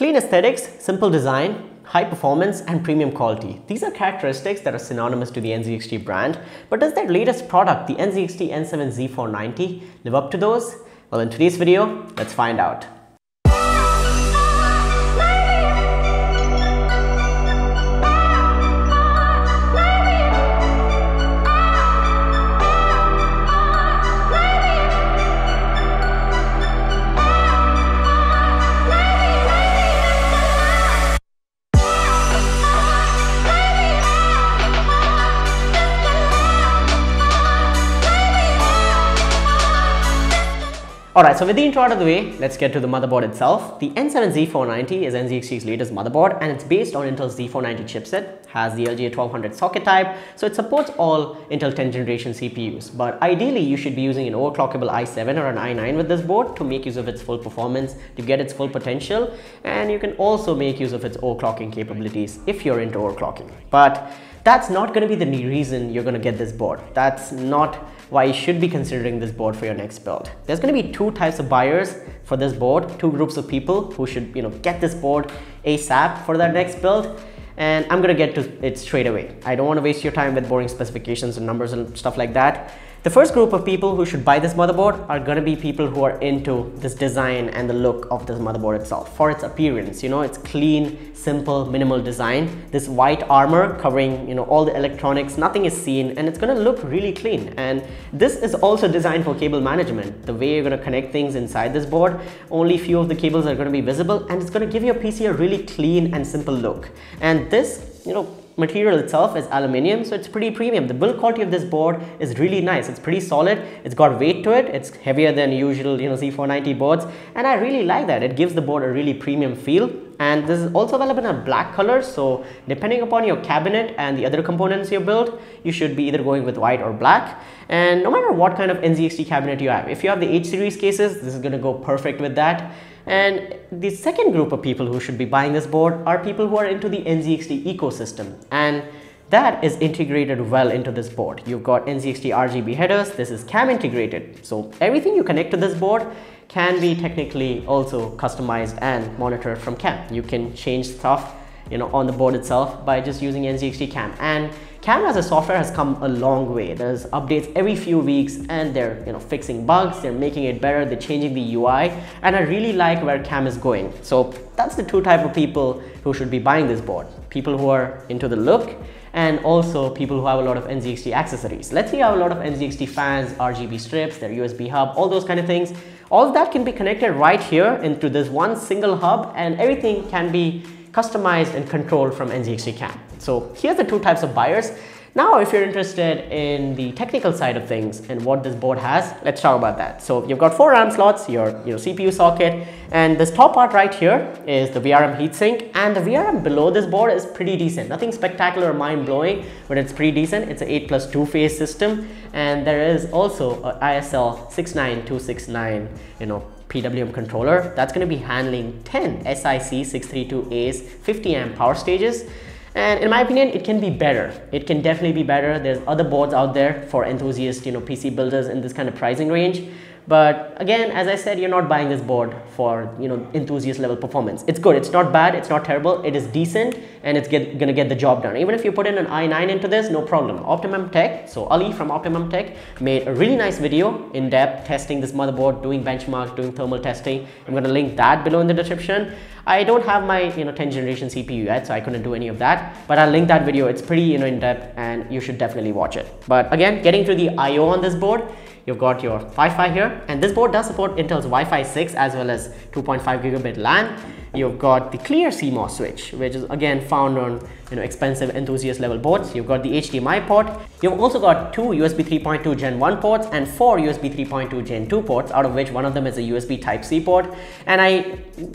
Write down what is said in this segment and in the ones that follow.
Clean aesthetics, simple design, high performance and premium quality. These are characteristics that are synonymous to the NZXT brand, but does their latest product, the NZXT N7 Z490, live up to those? Well, in today's video, let's find out. Alright, so with the intro out of the way, let's get to the motherboard itself. The N7 Z490 is NZXT's latest motherboard and it's based on Intel's Z490 chipset, has the LGA 1200 socket type, so it supports all Intel 10th generation CPUs. But ideally, you should be using an overclockable i7 or an i9 with this board to make use of its full performance, to get its full potential, and you can also make use of its overclocking capabilities if you're into overclocking. But that's not going to be the reason you're going to get this board. That's not why you should be considering this board for your next build. There's going to be two types of buyers for this board, two groups of people who should you know get this board ASAP for their next build and I'm going to get to it straight away. I don't want to waste your time with boring specifications and numbers and stuff like that. The first group of people who should buy this motherboard are going to be people who are into this design and the look of this motherboard itself for its appearance. You know, it's clean, simple, minimal design. This white armor covering, you know, all the electronics, nothing is seen and it's going to look really clean. And this is also designed for cable management. The way you're going to connect things inside this board, only few of the cables are going to be visible and it's going to give your PC a really clean and simple look. And this, you know, material itself is aluminium so it's pretty premium. The build quality of this board is really nice. It's pretty solid. It's got weight to it. It's heavier than usual you know z490 boards. And i really like that. It gives the board a really premium feel. And this is also available in a black color so depending upon your cabinet and the other components you build you should be either going with white or black. And no matter what kind of nzxt cabinet you have if you have the h series cases this is going to go perfect with that and the second group of people who should be buying this board are people who are into the NZXT ecosystem. And that is integrated well into this board. You've got NZXT RGB headers. This is CAM integrated. So everything you connect to this board can be technically also customized and monitored from CAM. You can change stuff you know, on the board itself by just using NZXT CAM. And CAM as a software has come a long way. There's updates every few weeks and they're you know fixing bugs, they're making it better, they're changing the UI, and I really like where CAM is going. So that's the two type of people who should be buying this board. People who are into the look and also people who have a lot of NZXT accessories. Let's say you have a lot of NZXT fans, RGB strips, their USB hub, all those kind of things. All of that can be connected right here into this one single hub and everything can be customized and controlled from NZXT CAM. So here's the two types of buyers. Now, if you're interested in the technical side of things and what this board has, let's talk about that. So you've got four RAM slots, your CPU socket, and this top part right here is the VRM heatsink, and the VRM below this board is pretty decent. Nothing spectacular or mind-blowing, but it's pretty decent. It's an 8 plus 2 phase system, and there is also an ISL 69269, you know, PWM controller. That's going to be handling 10 SIC 632A's 50 amp power stages. And in my opinion it can be better. It can definitely be better. There's other boards out there for enthusiast you know pc builders in this kind of pricing range but again, as I said, you're not buying this board for you know enthusiast level performance. It's good. It's not bad. It's not terrible. It is decent and it's get, gonna get the job done. Even if you put in an i9 into this, no problem. Optimum Tech, so Ali from Optimum Tech made a really nice video in depth testing this motherboard, doing benchmarks, doing thermal testing. I'm gonna link that below in the description. I don't have my you know 10th generation CPU yet, so I couldn't do any of that. But I'll link that video. It's pretty you know in depth, and you should definitely watch it. But again, getting to the I/O on this board, You've got your Wi-Fi here and this board does support Intel's Wi-Fi 6 as well as 2.5 gigabit LAN. You've got the clear CMOS switch which is again found on you know expensive enthusiast level boards. You've got the HDMI port. You've also got two USB 3.2 Gen 1 ports and four USB 3.2 Gen 2 ports out of which one of them is a USB Type C port and I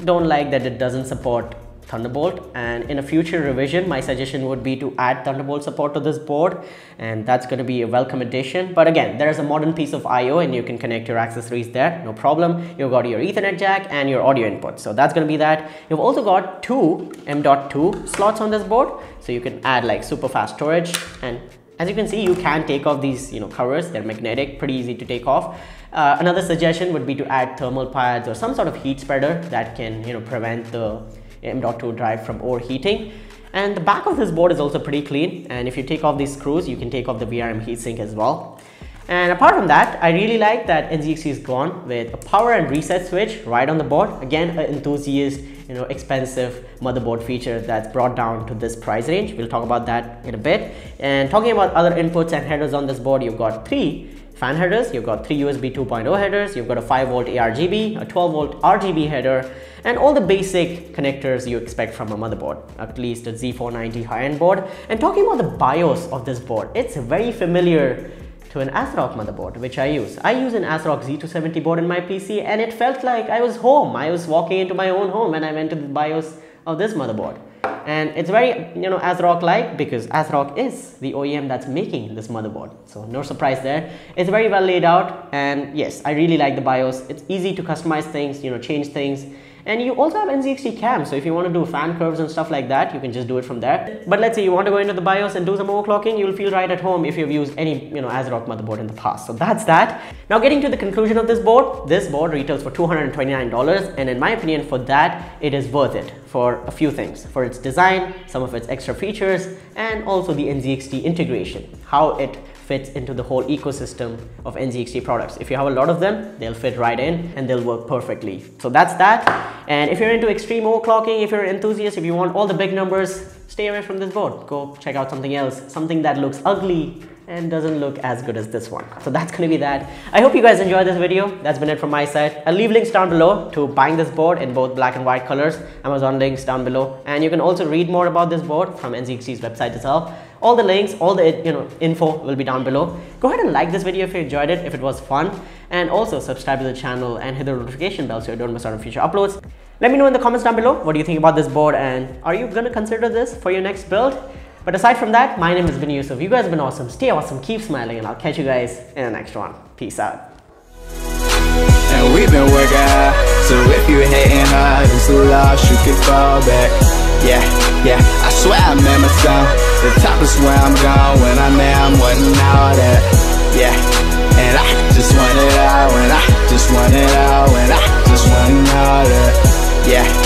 don't like that it doesn't support Thunderbolt and in a future revision my suggestion would be to add Thunderbolt support to this board and that's going to be a welcome addition. But again there is a modern piece of IO and you can connect your accessories there no problem. You've got your ethernet jack and your audio input so that's going to be that. You've also got two M.2 slots on this board so you can add like super fast storage and as you can see you can take off these you know covers. They're magnetic pretty easy to take off. Uh, another suggestion would be to add thermal pads or some sort of heat spreader that can you know prevent the M.2 drive from overheating. And the back of this board is also pretty clean. And if you take off these screws, you can take off the VRM heatsink as well. And apart from that, I really like that NZXT has gone with a power and reset switch right on the board. Again, an enthusiast, you know, expensive motherboard feature that's brought down to this price range. We'll talk about that in a bit. And talking about other inputs and headers on this board, you've got three fan headers, you've got three USB 2.0 headers, you've got a 5 volt ARGB, a 12 volt RGB header, and all the basic connectors you expect from a motherboard, at least a Z490 high-end board. And talking about the BIOS of this board, it's very familiar to an ASRock motherboard, which I use. I use an ASRock Z270 board in my PC and it felt like I was home. I was walking into my own home and I went to the BIOS of this motherboard. And it's very, you know, ASRock-like because ASRock is the OEM that's making this motherboard. So no surprise there. It's very well laid out and yes, I really like the BIOS. It's easy to customize things, you know, change things and you also have NZXT CAM. So if you want to do fan curves and stuff like that, you can just do it from there. But let's say you want to go into the BIOS and do some overclocking, you'll feel right at home if you've used any, you know, ASRock motherboard in the past. So that's that. Now getting to the conclusion of this board, this board retails for $229 and in my opinion for that, it is worth it for a few things. For its design, some of its extra features, and also the NZXT integration, how it fits into the whole ecosystem of NZXT products. If you have a lot of them, they'll fit right in and they'll work perfectly. So that's that. And if you're into extreme overclocking, if you're an enthusiast, if you want all the big numbers, stay away from this board. Go check out something else, something that looks ugly and doesn't look as good as this one. So that's gonna be that. I hope you guys enjoyed this video. That's been it from my side. I'll leave links down below to buying this board in both black and white colors. Amazon links down below. And you can also read more about this board from NZXT's website itself. All the links, all the you know info will be down below. Go ahead and like this video if you enjoyed it, if it was fun. And also subscribe to the channel and hit the notification bell so you don't miss out on future uploads. Let me know in the comments down below what do you think about this board and are you gonna consider this for your next build? But aside from that, my name is Vinny Yousuf. You guys have been awesome. Stay awesome, keep smiling, and I'll catch you guys in the next one. Peace out. And we've been working hard, so if you hating hard, it's you can fall back. Yeah, yeah, I swear I. The top is where I'm when I'm there, I'm wanting all that. Yeah, and I just want it all, and I just want it all, and I just want all that. Yeah.